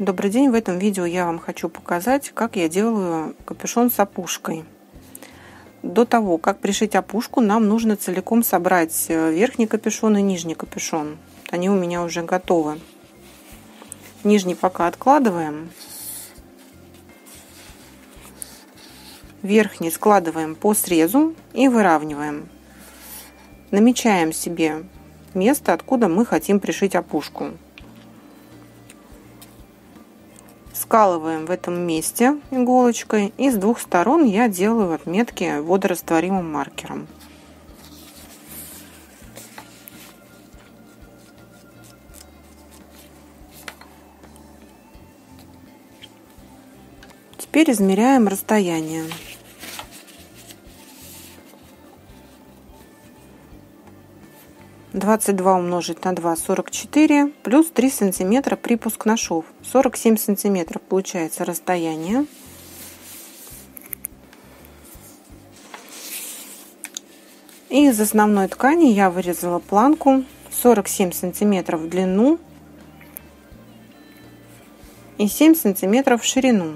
Добрый день! В этом видео я вам хочу показать, как я делаю капюшон с опушкой. До того, как пришить опушку, нам нужно целиком собрать э, верхний капюшон и нижний капюшон. Они у меня уже готовы. Нижний пока откладываем. Верхний складываем по срезу и выравниваем. Намечаем себе место, откуда мы хотим пришить опушку. Скалываем в этом месте иголочкой и с двух сторон я делаю отметки водорастворимым маркером. Теперь измеряем расстояние. 22 умножить на 2 – 44, плюс 3 сантиметра припуск на шов. 47 сантиметров получается расстояние. И из основной ткани я вырезала планку 47 сантиметров в длину и 7 сантиметров в ширину.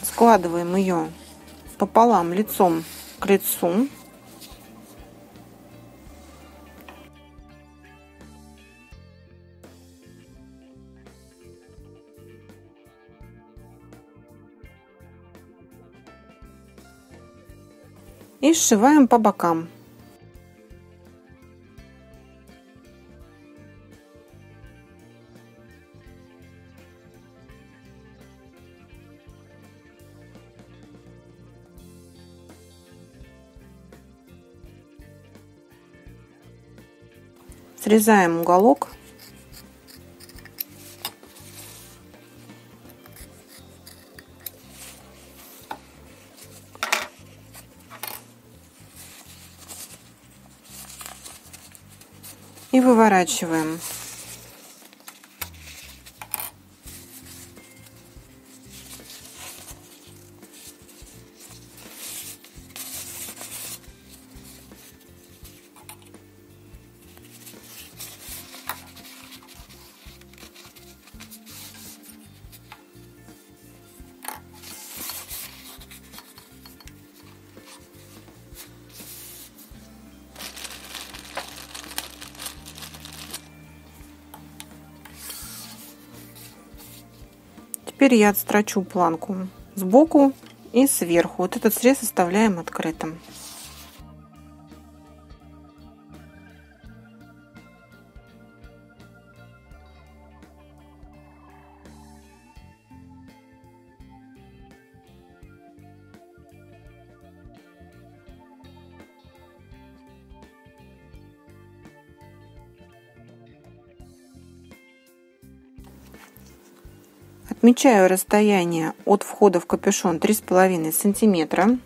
Складываем ее пополам лицом к лицу. И сшиваем по бокам. Срезаем уголок. И выворачиваем. Теперь я отстрочу планку сбоку и сверху. Вот этот срез оставляем открытым. Отмечаю расстояние от входа в капюшон 3,5 сантиметра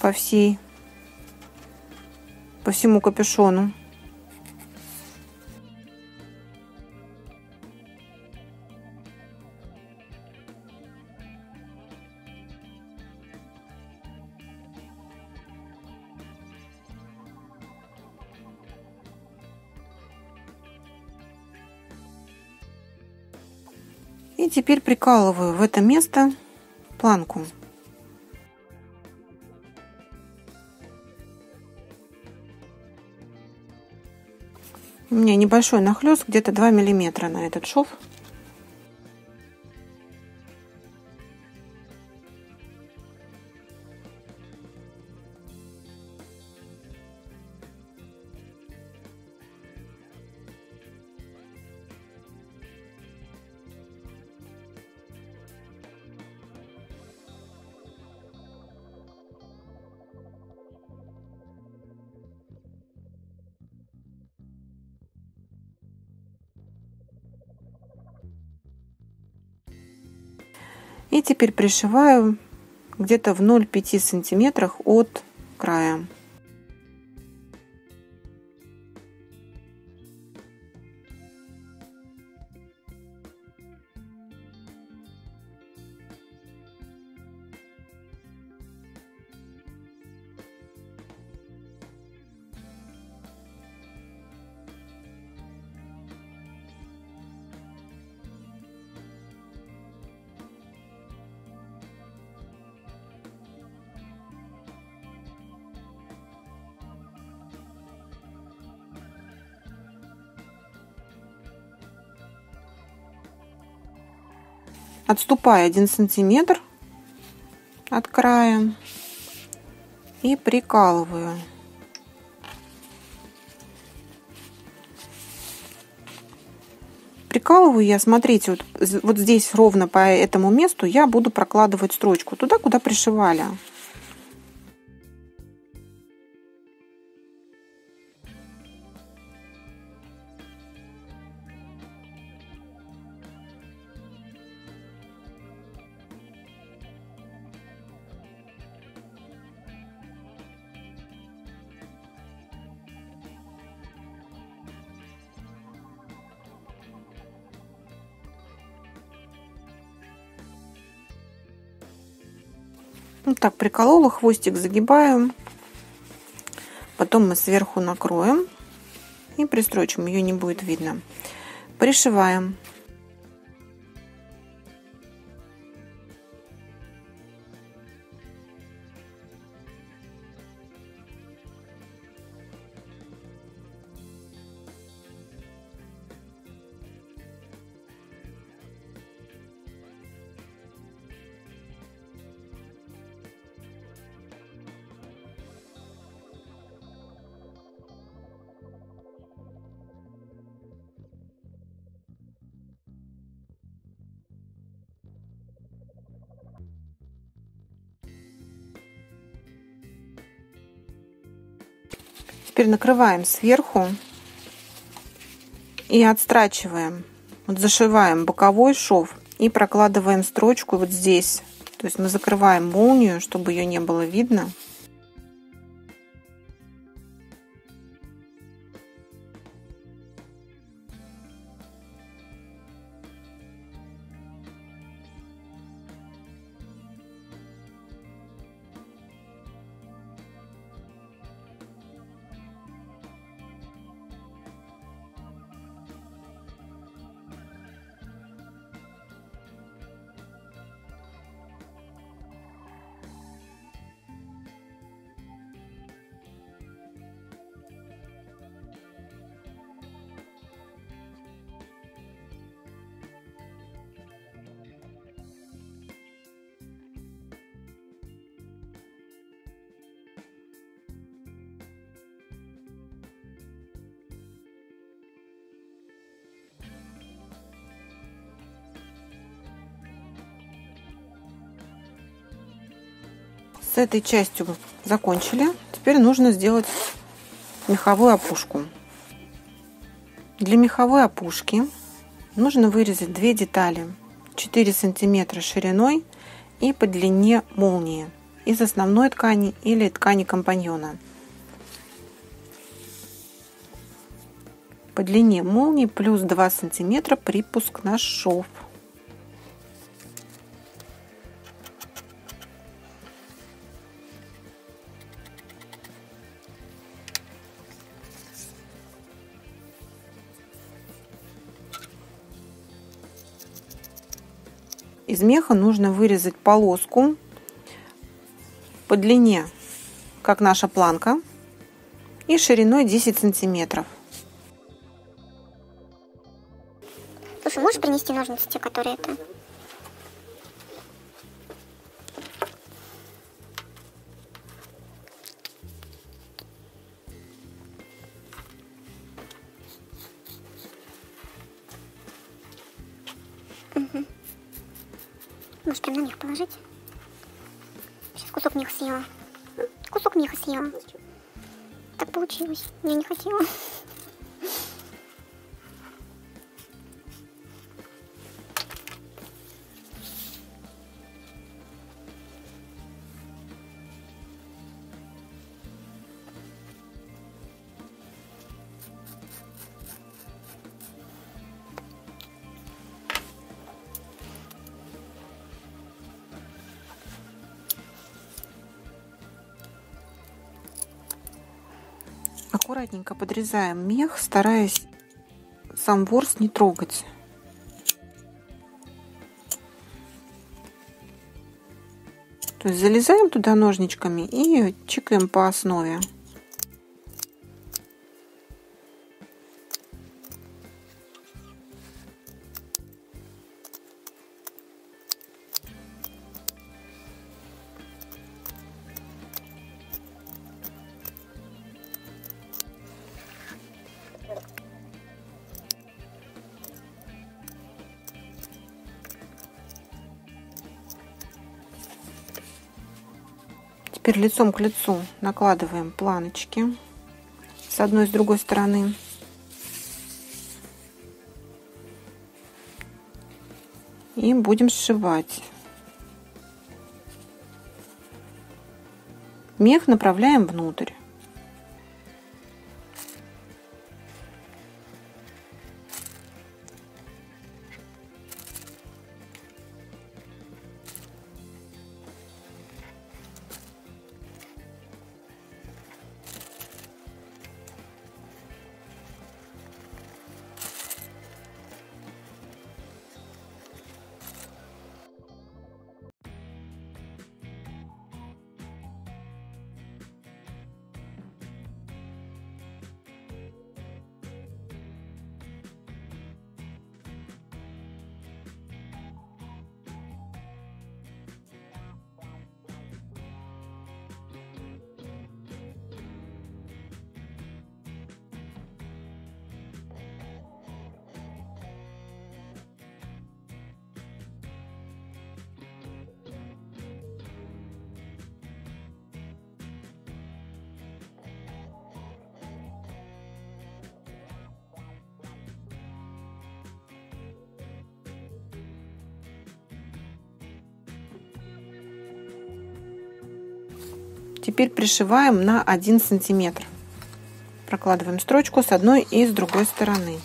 по всей по всему капюшону. Теперь прикалываю в это место планку. У меня небольшой нахлест, где-то 2 миллиметра на этот шов. И теперь пришиваю где-то в 0,5 сантиметрах от края. Отступаю 1 сантиметр от края и прикалываю. Прикалываю я, смотрите, вот, вот здесь ровно по этому месту я буду прокладывать строчку туда, куда пришивали. Вот так приколола, хвостик загибаем. Потом мы сверху накроем и пристрочим, ее не будет видно. Пришиваем. Теперь накрываем сверху и отстрачиваем. Вот зашиваем боковой шов и прокладываем строчку вот здесь. То есть мы закрываем молнию, чтобы ее не было видно. С этой частью закончили. Теперь нужно сделать меховую опушку. Для меховой опушки нужно вырезать две детали 4 сантиметра шириной и по длине молнии из основной ткани или ткани компаньона. По длине молнии плюс 2 сантиметра припуск на шов. Из меха нужно вырезать полоску по длине, как наша планка, и шириной 10 сантиметров. Слушай, можешь принести ножницы, те, которые это? Кусок меха съела. Кусок меха съела. Так получилось. Я не хотела. Аккуратненько подрезаем мех, стараясь сам ворс не трогать. То есть залезаем туда ножничками и чикаем по основе. Теперь лицом к лицу накладываем планочки с одной и с другой стороны. И будем сшивать. Мех направляем внутрь. Теперь пришиваем на 1 сантиметр. Прокладываем строчку с одной и с другой стороны.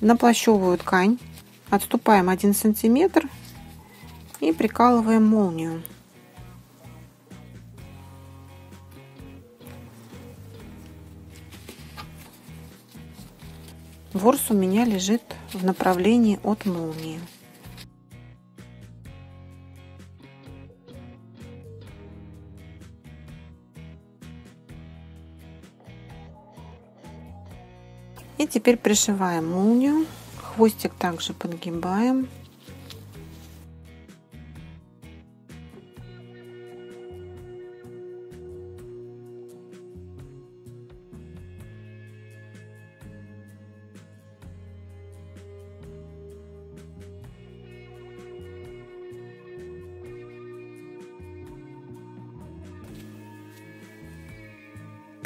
На плащевую ткань, отступаем 1 сантиметр и прикалываем молнию. Ворс у меня лежит в направлении от молнии. Теперь пришиваем молнию. Хвостик также подгибаем.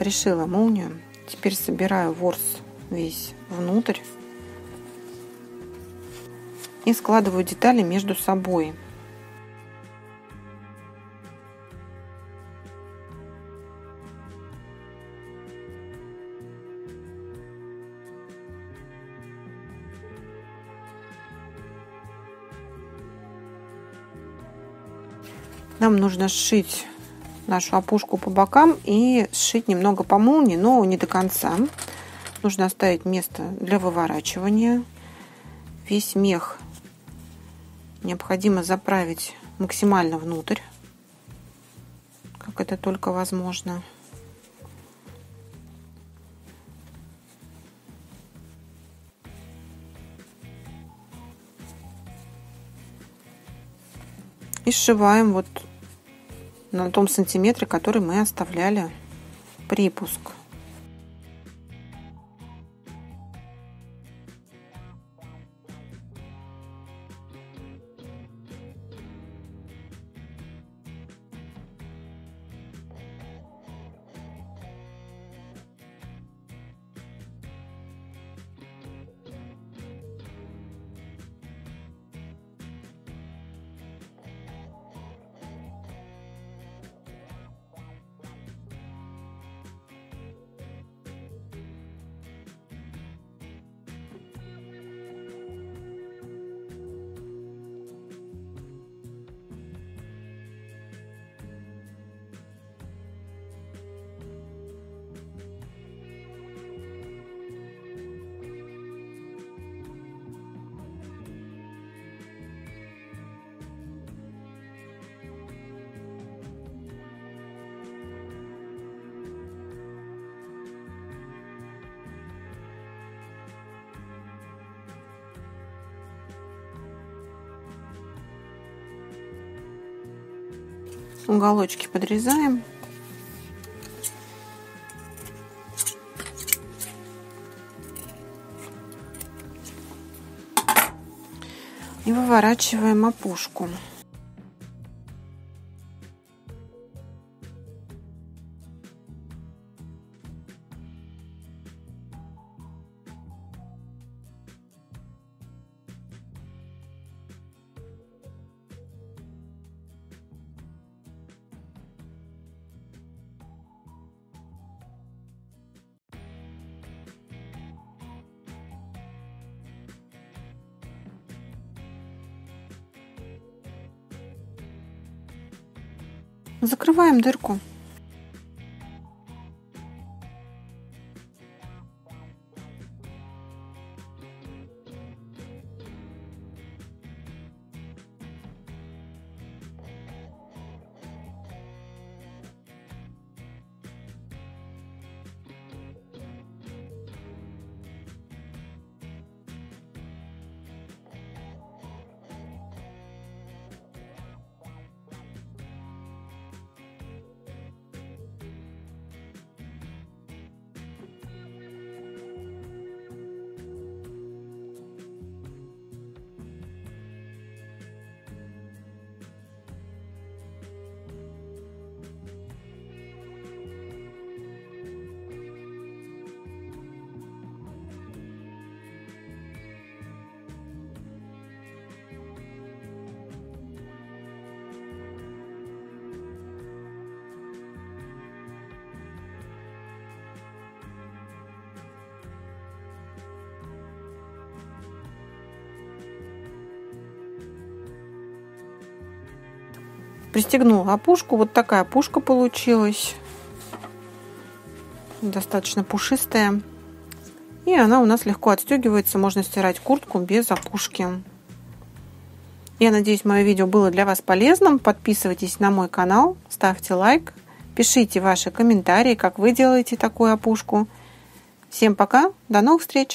пришила молнию. Теперь собираю ворс весь внутрь и складываю детали между собой. Нам нужно сшить нашу опушку по бокам и сшить немного по молнии, но не до конца. Нужно оставить место для выворачивания. Весь мех необходимо заправить максимально внутрь, как это только возможно. И сшиваем вот на том сантиметре, который мы оставляли припуск. Уголочки подрезаем. И выворачиваем опушку. Закрываем дырку. Пристегнула опушку. Вот такая опушка получилась. Достаточно пушистая. И она у нас легко отстегивается. Можно стирать куртку без опушки. Я надеюсь, мое видео было для вас полезным. Подписывайтесь на мой канал, ставьте лайк, пишите ваши комментарии, как вы делаете такую опушку. Всем пока, до новых встреч!